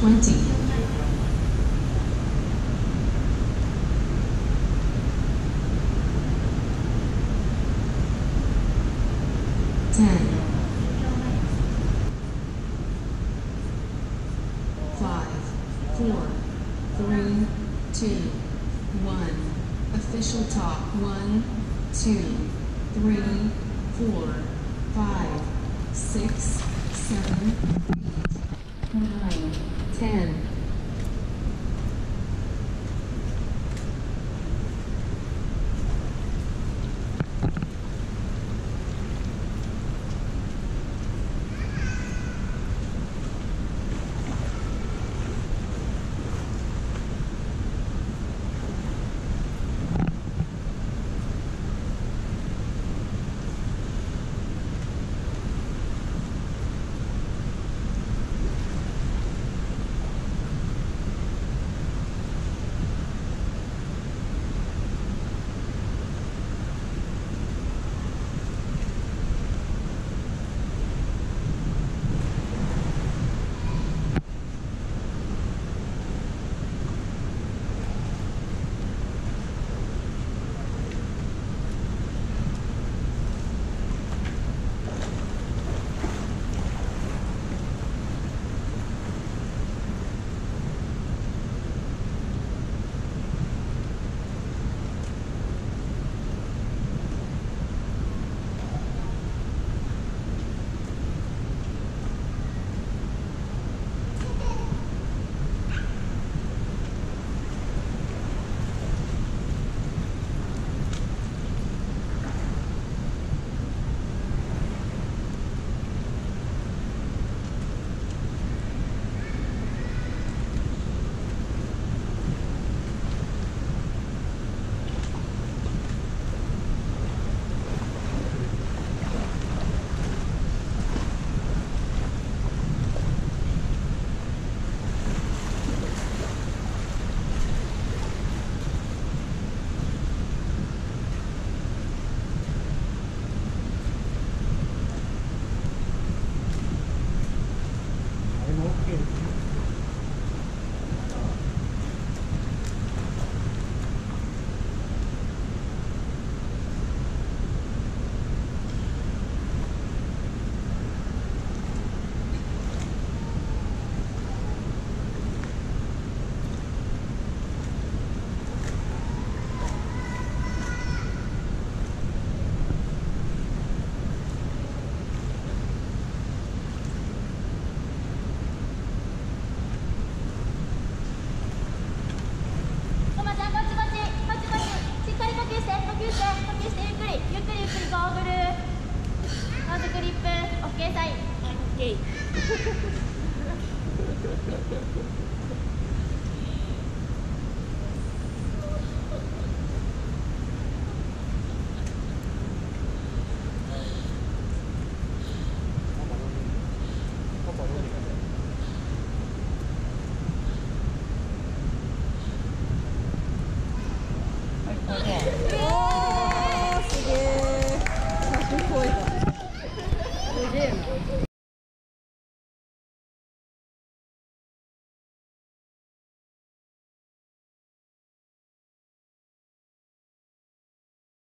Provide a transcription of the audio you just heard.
twenty. Ten. Five, four, three, two, one. Official top. One, two, three, four, five, six, seven, eight, nine, 10. Não. novo que いゆっくりゆっくりゴーグル。まずグリップ。OK サイン。OK